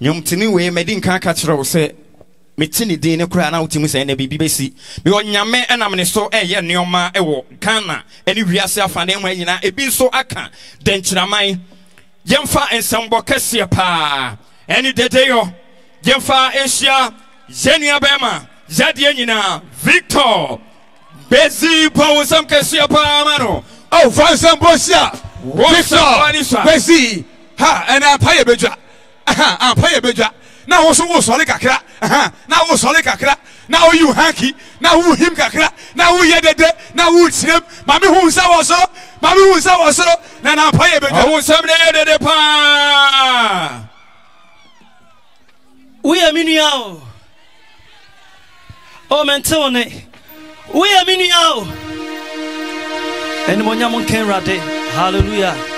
nnwomtene wei madi nka ka kyerɛ wo sɛ mete ne din ne koraa na wotumi sɛ ɛnɛ biribi bɛsi because nyame ɛnam ne so ɛyɛ nneɔma ɛwɔ ghana ɛne wiase afane mu nyinaa. Ebi nso aka dɛnkyiraman yɛmfa nsɛmbɔ kɛseɛ paa. Ɛne dedeyɔ yɛmfa ahyia yɛ nua bɛrima yadeɛ nyinaa. Victor bɛsi bɔ wo nsɛm kɛseɛ paa ma no. What's up, Vanessa? Victor. Besi. Ha, and I'm pay a bedra. Aha, I'm pay a bedra. Now also was solid kakra. Aha, now was solid kakra. Now you hanky. Now who him kakra. Now who yet de. Now who him. Mammy who saw also. Mammy who saw also. Now I'm pay a bedra. ɔwo nsɛm ne yɛ dede paa woyɛ me nua o o mente wo ne woyɛ me nua o animonyam nka awurade halleluya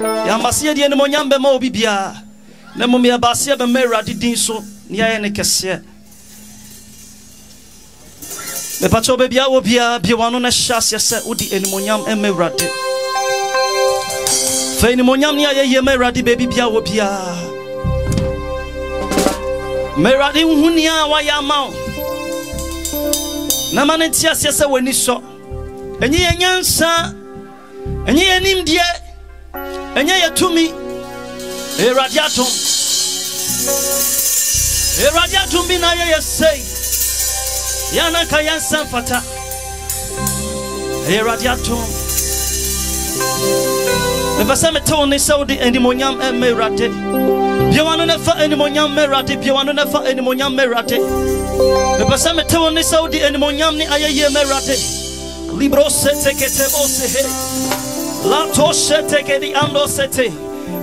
yɛamba se yɛde animonyam bɛma obi biara na mmom yɛbaaseɛ bɛma awurade din so ne yɛayɛ ne kɛseɛ. Mepakyɛ wobɛbia wɔ biara bie w'ano no hyɛ aseɛ sɛ wode animonyam ma awurade. Fa animonyam ne ayɛyie ma awurade baabi bia wɔ biara ma awurade nhu nea a wayɛ ama wo. Na ma no nte aseɛ sɛ w'ani sɔ. Ɛnyɛ yɛ nyansa. Ɛnyɛ yɛ nimdeɛ ɛnyɛ yɛ tumi. Awurade atom awurade atom bi na ayɛ yɛ sei. Yɛ ananka yɛnsa mfata ɛyɛ awurade atom mepɛ sɛ mete wo ne sɛ wode animonyam ma awurade biewa no ne fa animonyam ma awurade biewa no ne fa animonyam ma awurade mepɛ sɛ mete wo ne sɛ wode animonyam ne ayɛyie ma awurade libro sete ketebo sehe lato shete kedi ando sete.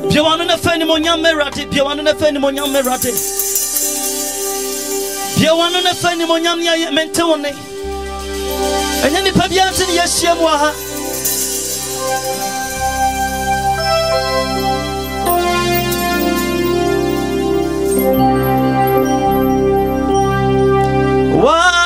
Biewa no ne fa animonyam ma awurade biewa no ne biewa no ne yɛahyia mu wɔ ha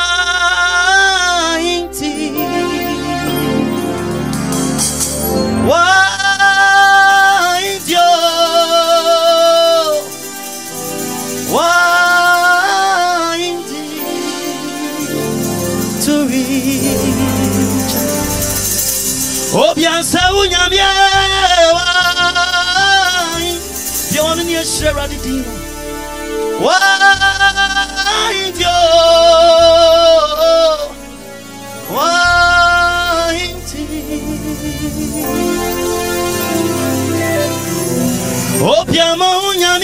Opiamo unha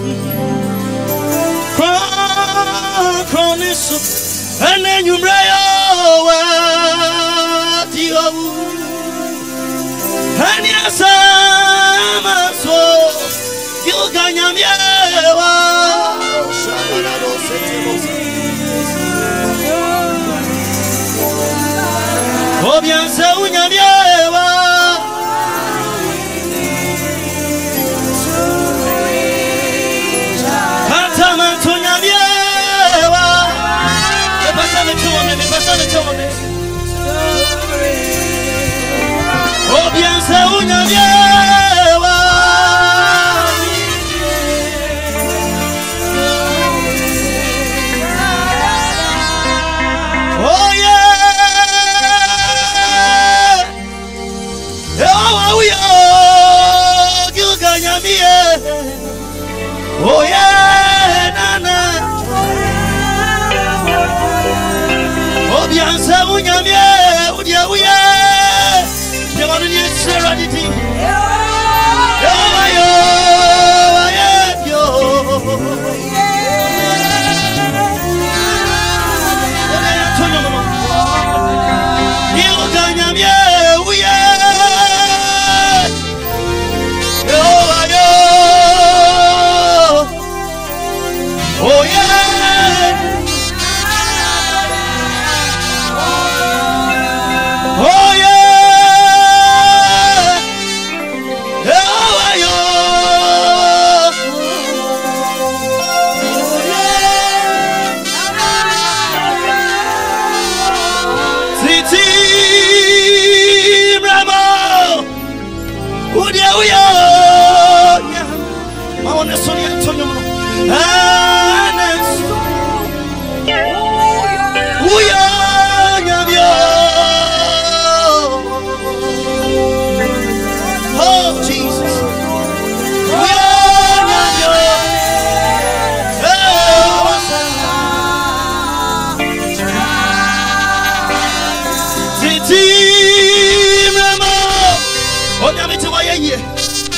shraniti Kron kronisu Ene nyumre yo wa ti owu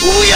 We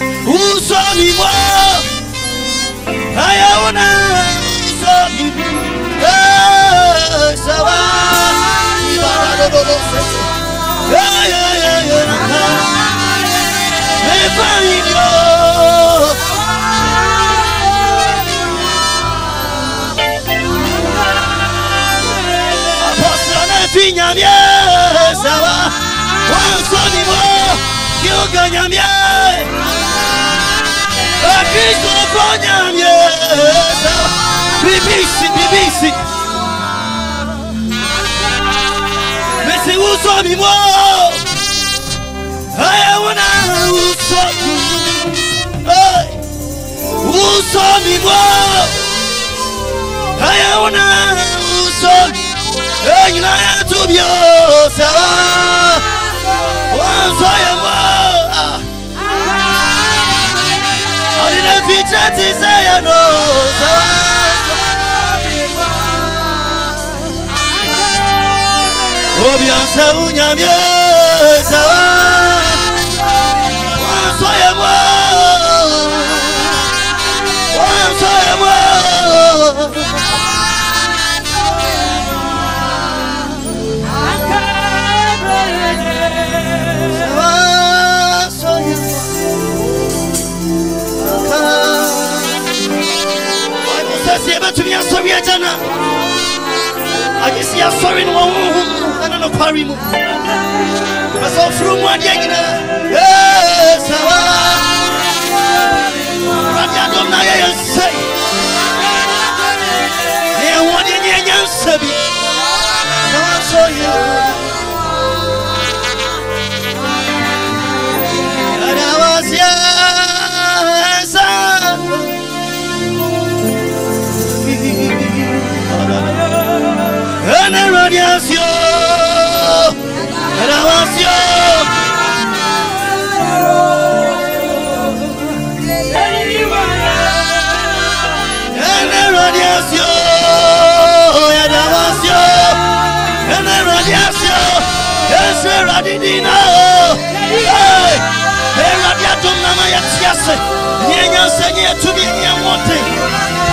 Uso mi mo Aya una uso mi mo Eh, Sawa. Ibara do do do se Yeah, yeah, yeah, yeah Me find you Bibisu jest Bibisi, bibisi Mesi uso mi mo! A ja ona uso Uso mi mo! A ja ona uso Ej na ja tu bio Salam Alina ficha tise ya no sawa Obiansa unyamye sawa yɛasɔre no wɔ honhom ɛne nokware mu bɛ sɛ ɔforo mu adeɛ nyinaa Ee, sɛ wa awurade adɔm na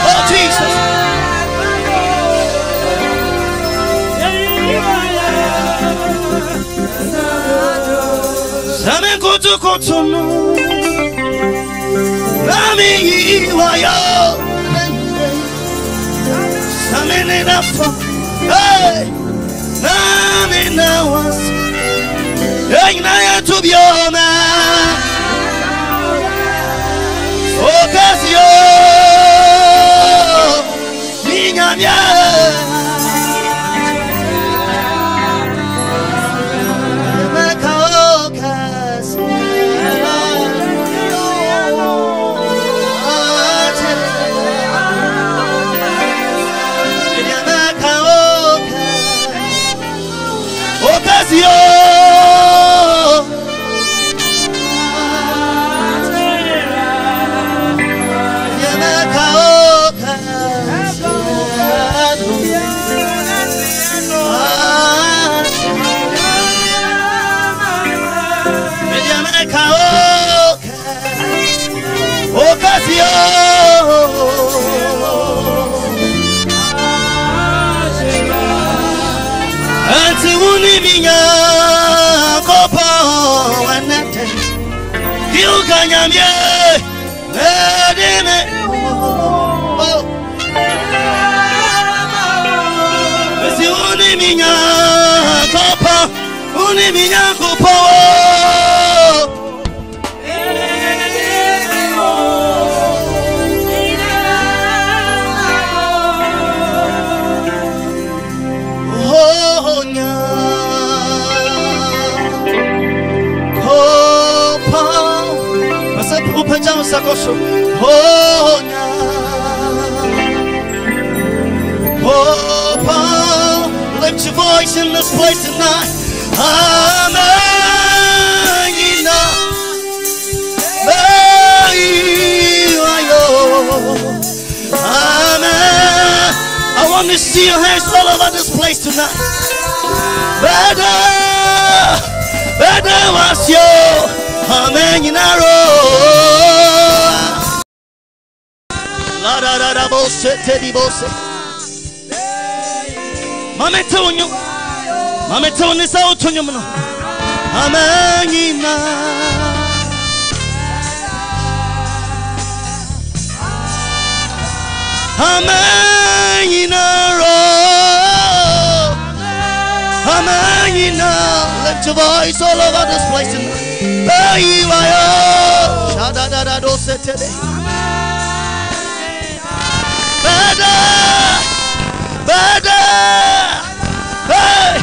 Oh jesus na wase Egna ya Uni minya kopo Oh nya Kopo Basa upanja usakoso Oh Kopo Lift your voice in this place tonight Amen Amen I want to see your hands all over this place tonight. Better, better was you. Amen. La da da da bo se te di bo se. Mame te unyo. Mame te unyo sa utunyo mno. Amen. You know. Amenyinaro. Amenyina. Lift your voice all over this place tonight. Bayiwayo. Shadadadado setede. Bada. Bada. Hey.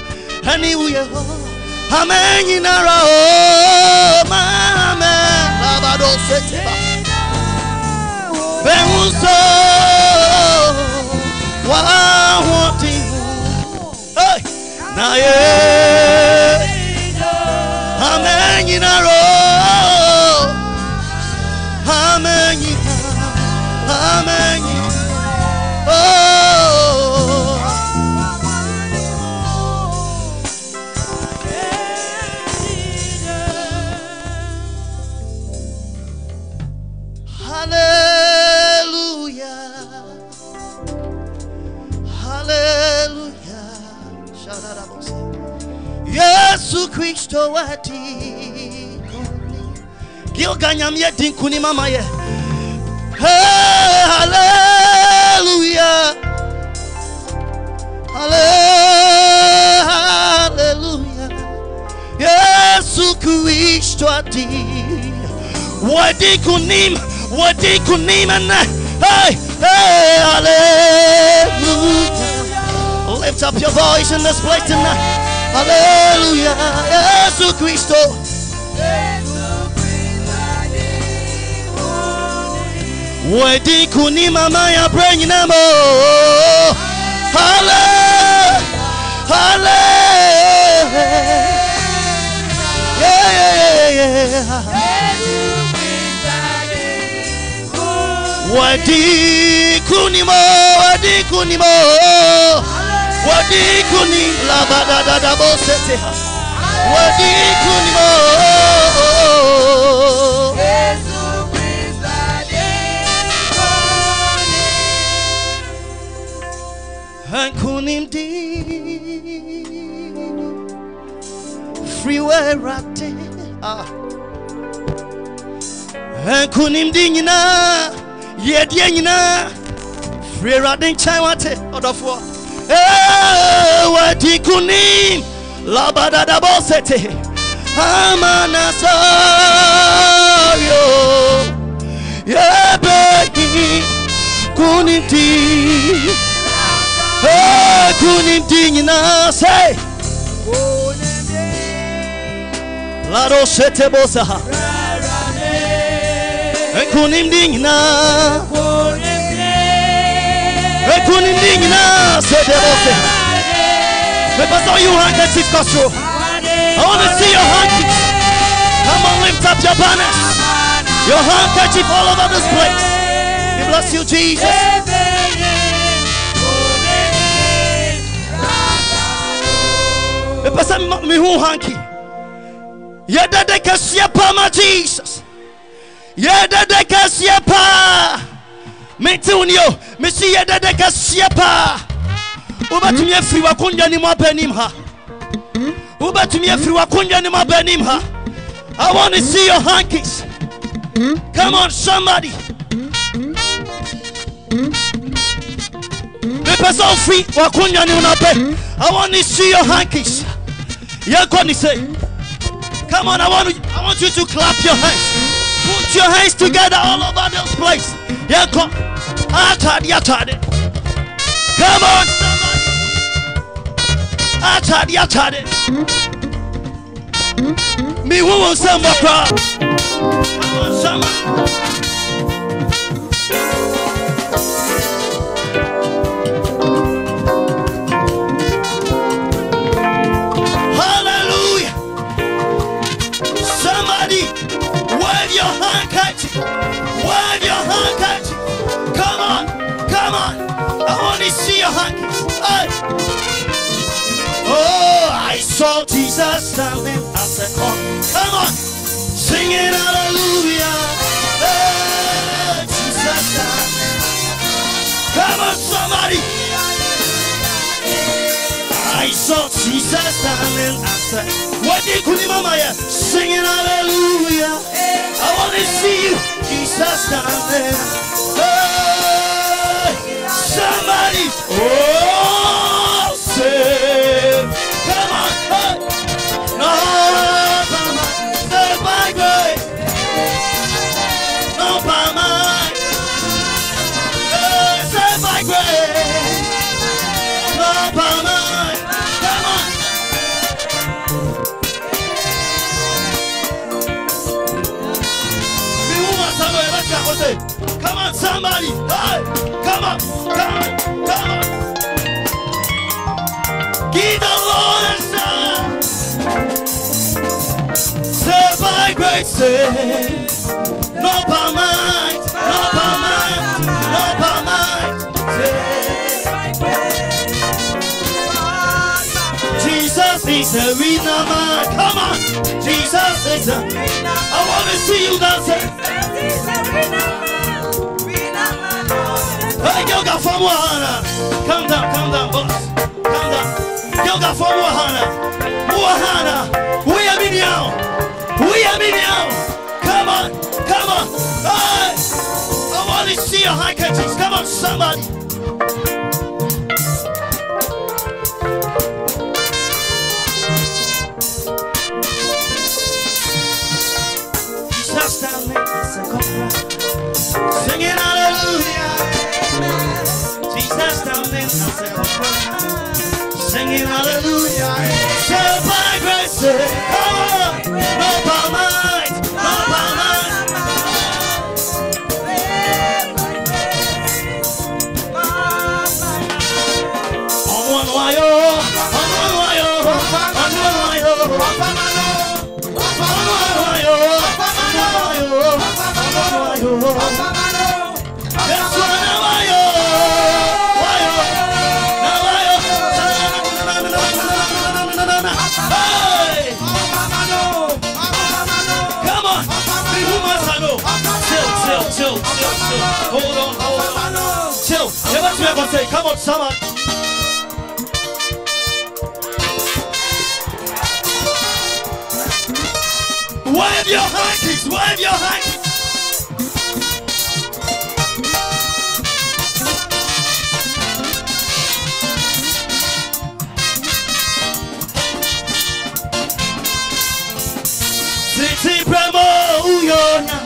Sete Hallelujah. Amen. Yinara Oh Mame Labado Sete Benso Wahoti Hey! Na yeah kristo wadi gilganyam yɛ di nkonim ama yɛ Hey, hallelujah. Halle- hallelujah. Yesu kristo adi wadi kunim wadi kunim ana hey hey hallelujah. Lift up your voice in this place tonight Hallelujah. Yesu Kristo. Wedi kuni mama ya brenyi namo. Halle. Halle. Yeah, yeah, yeah, yeah. Wedi kuni mo, wedi kuni mo. Wedi kuni la ba da da da bo se te ha. Wedi kuni mo. Hankunim di freeway rate ah. Hankunim di nyina yedie nyina free rade nkyɛn wate ɔdɔfoɔ Eh, wadi kunim labadadabo sete amanasario yebegi kunim ti Eh, kunim ti nyina se lado sete bosaha. Eh, kunim di nyina Di nyinaa sɛ deɛ wɔsɛ mepɛ sɛ ɔyi wo handkerchief kɔ I want to see your handkerchief. Come on, lift up your banners. Your handkerchief all over this place. We bless you, Jesus. mepɛ sɛ ma- mehu hanky yɛdɛdɛ kɛseɛ paa ma jesus yɛdɛdɛ kɛseɛ paa mente wo ni o mesi yɛdɛdɛ kɛseɛ paa wobɛtumi hmm? afiri wakondwa ne mu aba anim ha. Hmm? Wobɛtumi afiri wakondwa ne mu aba anim ha. I want to hmm? see your hankies. Come on somebody. Mepɛ sɛ wofiri wakondwa ne mu no aba i want to see your hankies. Yɛnkɔ ne sɛ Come on, I want I want you to clap your hands. Put your hands together all over this place. Yeah, come. Atade, atade. Come on, somebody. Atade, atade. Me who will send my crowd. Come on, somebody. Saw Jesus standing at the corner. Come on. Singing hallelujah. Hey, Jesus standing. Come on, somebody. I saw Jesus standing outside. What did Kulimamaya singing hallelujah? I want to see you, Jesus standing. Hey, somebody, oh, Say, Come on, somebody. Hey, come on, come on, come on. Give the Lord a shout. Say by grace, not by might, not by might, not by might. Jesus is the winner man. Come on, Jesus is the. I want to see you dancing. Hey, yoga for Mohana. Calm down, calm down, boss. Calm down. Yoga for Mohana. Mohana. We are in now. We are in now. Come on, come on. Hey, I want to see your handkerchiefs. Come on, somebody. Singing hallelujah. Say by grace, Ever say, come on, someone. Wave your hankies, wave your hankies. Titi premo uyona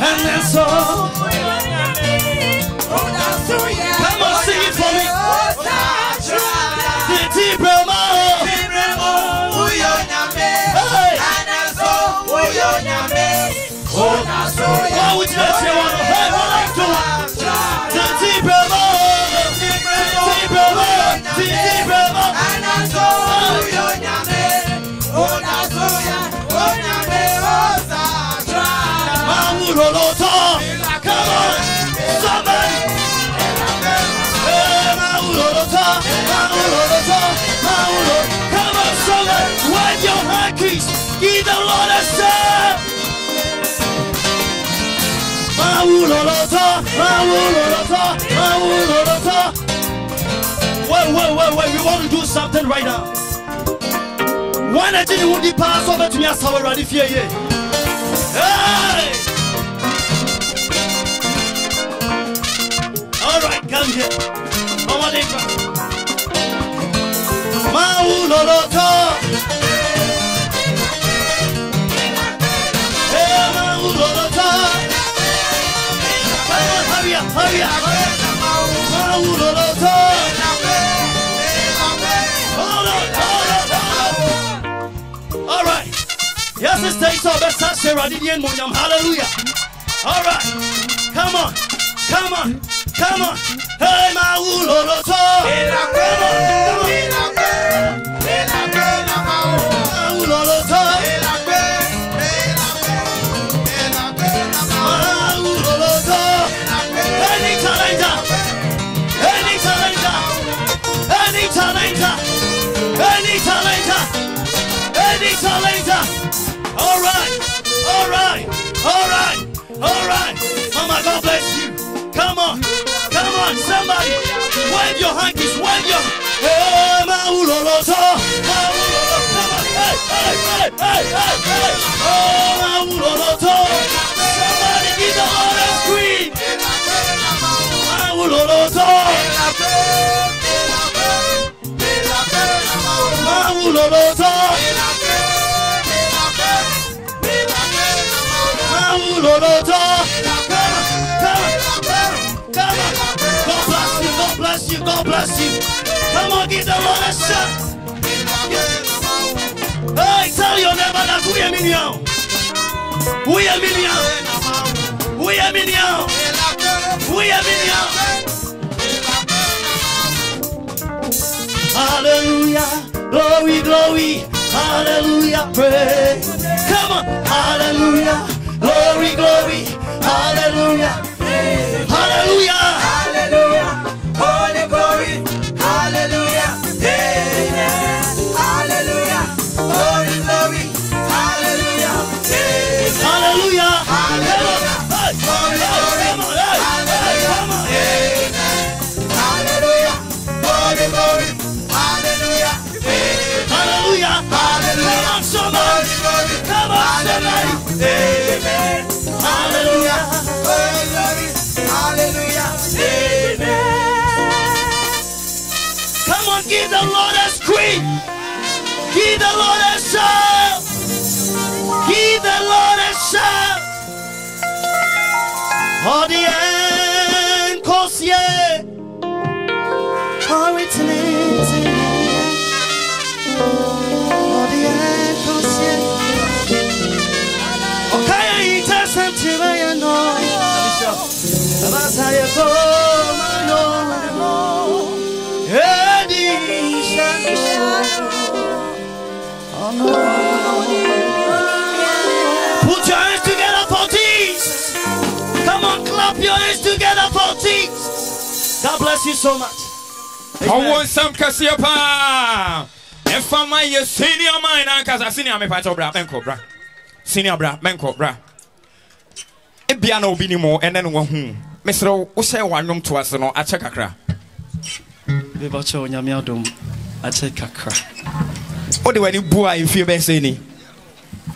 and then so give the Lord a shout Mahuroloto Mahuroloto Mahuroloto Wait, wait, wait, wait. We want to do something right now. When I didn't want to pass over to me, I saw already fear ye. Hey! All right, come here. Mama Leka. Mauloloto. Sister is our best Sarah Didian Munyam. Hallelujah. All right. Come on. Come on. Come on. Hey, my uloloto. Come on. Come on. My All right. All right. Oh, Mama, God bless you. Come on. Come on, somebody. Wave your hankies. Wave your. Hey, mauloloto. Maulolo. Come on. Hey, hey, hey, hey, hey, hey. Oh, mauloloto. Bless you. God bless you. God bless you. Come on, give the Lord a shout. Hey, tell your neighbor that we are million. We are million. We are million. We are million. Hallelujah. Glory, glory. Hallelujah. Pray. Come on. Hallelujah. Glory, glory. Hallelujah. Hallelujah. Hallelujah. Give the Lord a scream. Give the Lord a shout. Give the Lord a shout. Oh, the Jesus. God bless you so much. ɔwɔ nsɛm kɛseɛ paa ɛfa ma yɛ senior man na ankasa senior mepakyɛw bra mɛnkɔ bra senior bra mɛnkɔ bra ebia na obi ni mu ɛnɛ no wahu mesrɛ wo wohyɛ w'anwom to ase no akyɛ kakra Bebacho nyame adom akyɛ kakra. wode w'ani bu a mfie bɛɛ sɛ ni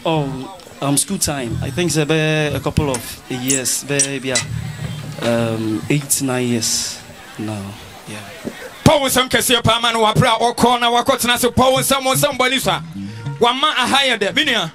Oh, um, school time. I think it's about a couple of years, maybe yeah, um, eight, nine years now. Yeah. pa wo nsɛm kɛseɛ paa ma no wabrɛ a ɔkɔ na wakɔtena se pa wo nsɛm nsɛm bɔne so a wama aha yɛ dɛ menua